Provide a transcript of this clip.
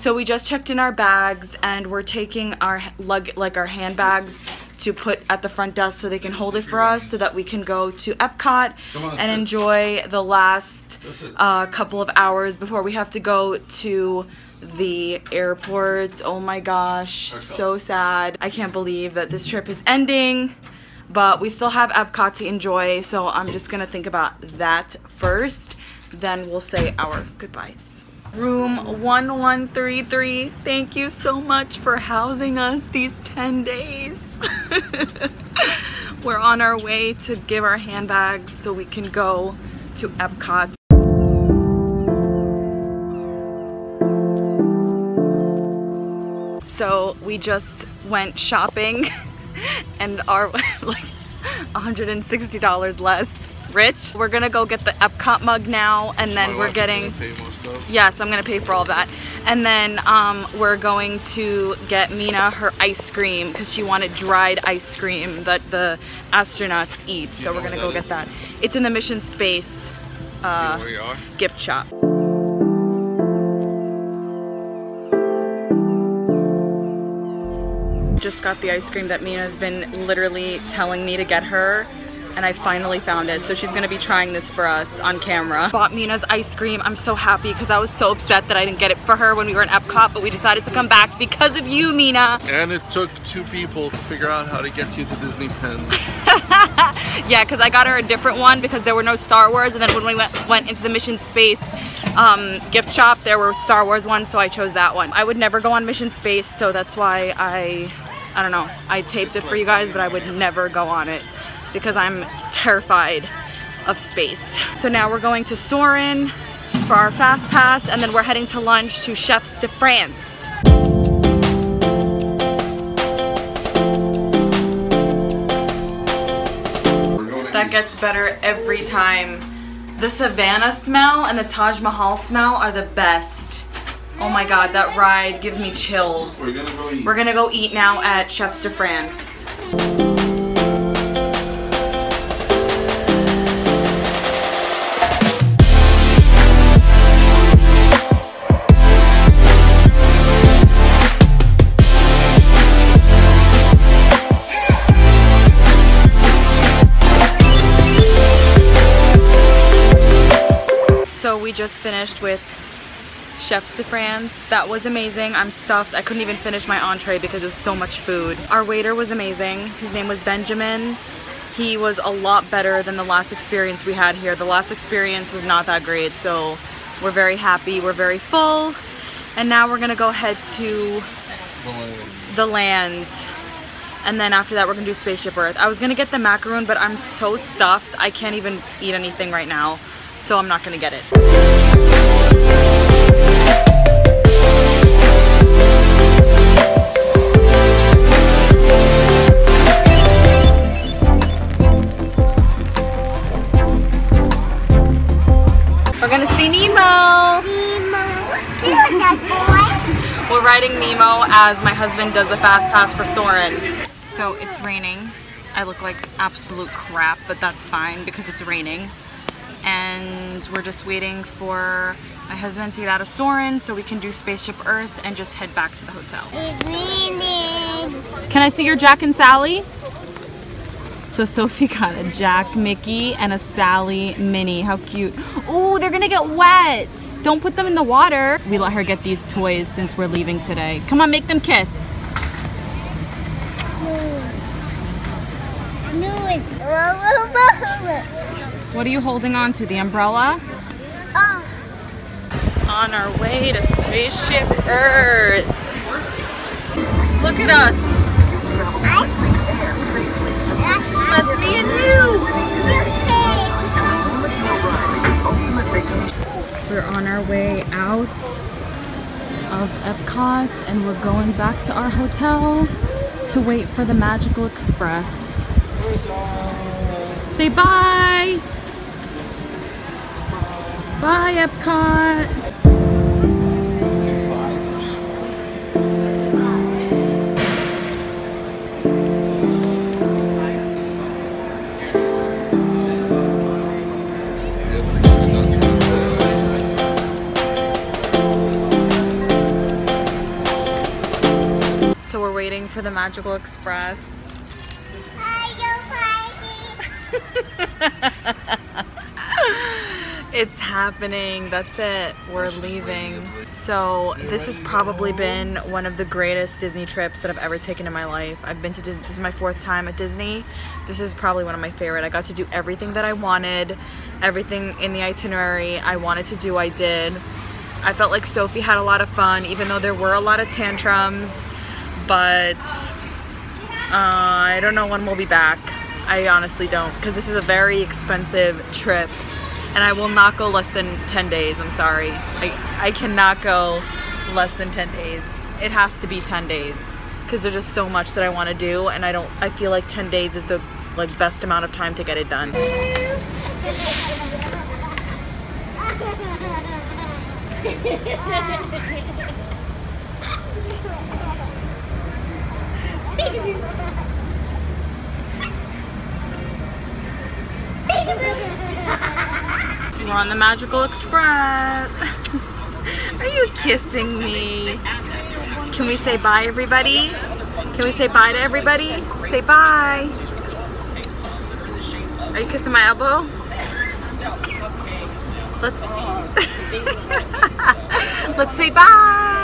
So we just checked in our bags and we're taking our lug like our handbags to put at the front desk so they can hold it for us so that we can go to Epcot on, and sit. enjoy the last uh, couple of hours before we have to go to the airport. Oh my gosh, so sad. I can't believe that this trip is ending, but we still have Epcot to enjoy, so I'm just gonna think about that first. Then we'll say our goodbyes. Room 1133, thank you so much for housing us these 10 days. We're on our way to give our handbags so we can go to Epcot. So we just went shopping and are like $160 less rich. We're gonna go get the Epcot mug now and then My we're getting pay more stuff. Yes, I'm gonna pay for all that. And then um, we're going to get Mina her ice cream because she wanted dried ice cream that the astronauts eat. So we're gonna go get is? that. It's in the Mission Space uh, know you are? gift shop. Just got the ice cream that Mina's been literally telling me to get her and I finally found it. So she's gonna be trying this for us on camera. Bought Mina's ice cream. I'm so happy because I was so upset that I didn't get it for her when we were in Epcot, but we decided to come back because of you, Mina. And it took two people to figure out how to get you the Disney pen. Yeah, because I got her a different one because there were no Star Wars, and then when we went, went into the Mission Space um, gift shop, there were Star Wars ones, so I chose that one. I would never go on Mission Space, so that's why I, I don't know, I taped it for you guys, but I would never go on it because I'm terrified of space. So now we're going to Soarin' for our fast pass, and then we're heading to lunch to Chefs de France. That gets better every time. The Savannah smell and the Taj Mahal smell are the best. Oh my god, that ride gives me chills. We're gonna go eat. We're gonna go eat now at Chefs de France. We just finished with Chefs de France. That was amazing. I'm stuffed. I couldn't even finish my entree because it was so much food. Our waiter was amazing. His name was Benjamin. He was a lot better than the last experience we had here. The last experience was not that great, so we're very happy. We're very full. And now we're gonna go head to the land. And then after that, we're gonna do Spaceship Earth. I was gonna get the macaroon, but I'm so stuffed. I can't even eat anything right now. So I'm not gonna get it. We're gonna see Nemo! We're riding Nemo as my husband does the fast pass for Soarin'. So it's raining. I look like absolute crap, but that's fine because it's raining. And we're just waiting for my husband to get out of Soarin' so we can do Spaceship Earth and just head back to the hotel. Can I see your Jack and Sally? So Sophie got a Jack Mickey and a Sally Minnie. How cute. Oh, they're gonna get wet. Don't put them in the water. We let her get these toys since we're leaving today. Come on, make them kiss. What are you holding on to? The umbrella? Ah. On our way to Spaceship Earth. Look at us. That's me and you. We're on our way out of Epcot and we're going back to our hotel to wait for the Magical Express. Say bye! Bye, Epcot. so we're waiting for the Magical Express happening. That's it. We're leaving. So this has probably been one of the greatest Disney trips that I've ever taken in my life. I've been to Disney. This is my fourth time at Disney. This is probably one of my favorite. I got to do everything that I wanted. Everything in the itinerary I wanted to do, I did. I felt like Sophie had a lot of fun, even though there were a lot of tantrums. But uh, I don't know when we'll be back. I honestly don't, because this is a very expensive trip and I will not go less than 10 days. I'm sorry. I, I cannot go less than 10 days. It has to be 10 days because there's just so much that I want to do and I don't I feel like 10 days is the like best amount of time to get it done. We're on the Magical Express. Are you kissing me? Can we say bye, everybody? Can we say bye to everybody? Say bye. Are you kissing my elbow? Let's, Let's say bye.